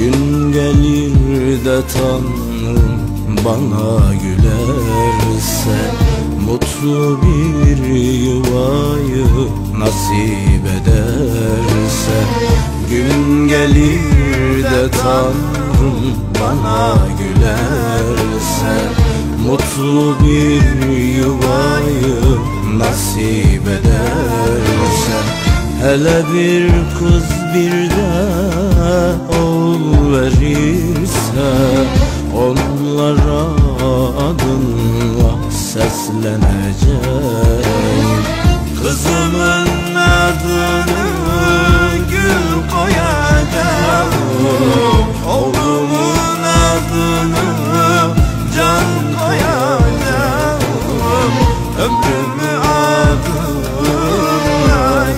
Gün gelir de Tanrım bana gülerse Mutlu bir yuvayı nasip ederse Gün gelir de Tanrım bana gülerse Mutlu bir yuvayı nasip ederse Hele bir kız bir de oğul verirse Onlara adınla sesleneceğim. Kızımın adını gül koyacağım. Oğlumun adını can koyacağım. Ömrümü adına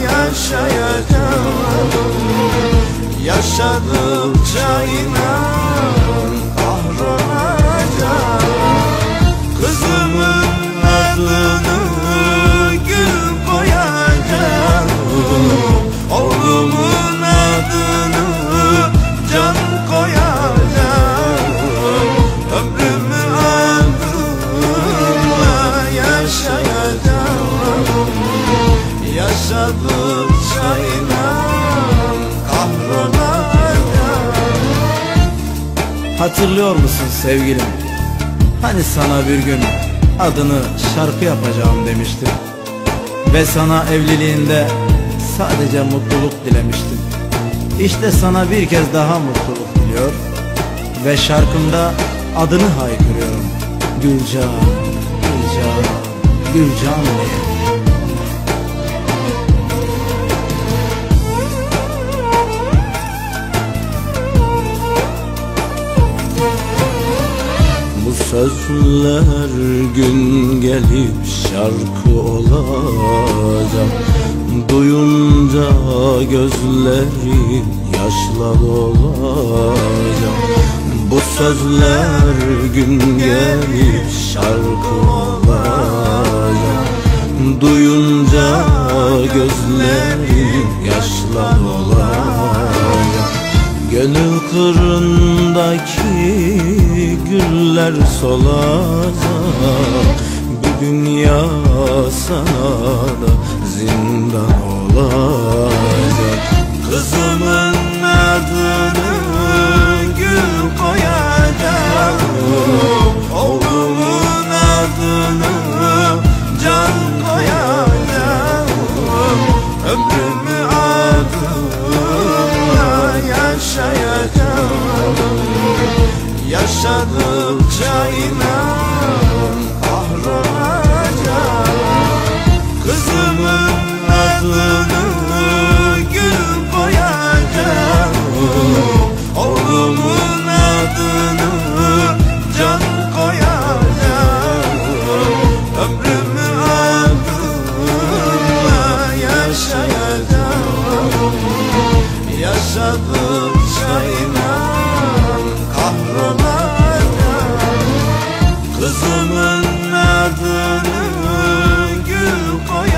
yaşayacağım. Yaşadıkça inan Hatırlıyor musun sevgilim? Hani sana bir gün adını şarkı yapacağım demiştim. Ve sana evliliğinde sadece mutluluk dilemiştim. İşte sana bir kez daha mutluluk diliyor ve şarkımda adını haykırıyorum. Gülcan, Gülcan, Gülcan diye. Sözler gün gelip şarkı olacak. Duyunca gözleri yaşla dolacak Bu sözler gün gelip şarkı olacak. Duyunca gözlerim yaşla dolacak Gönül kırındaki güller solacak Bu dünya sana da zindan olacak. Kızımın adını gül koyacağım. Oğlumun adını can koyacağım. Ömrümü adına yaşayacağım Yaşadıkça inan kahrolacağım Kızımın adını gül koyacağım. Oğlumun adını can koyacağım. Ömrümü adına yaşayacağım. Yaşadıkça inan Kızımın merdini gül koy.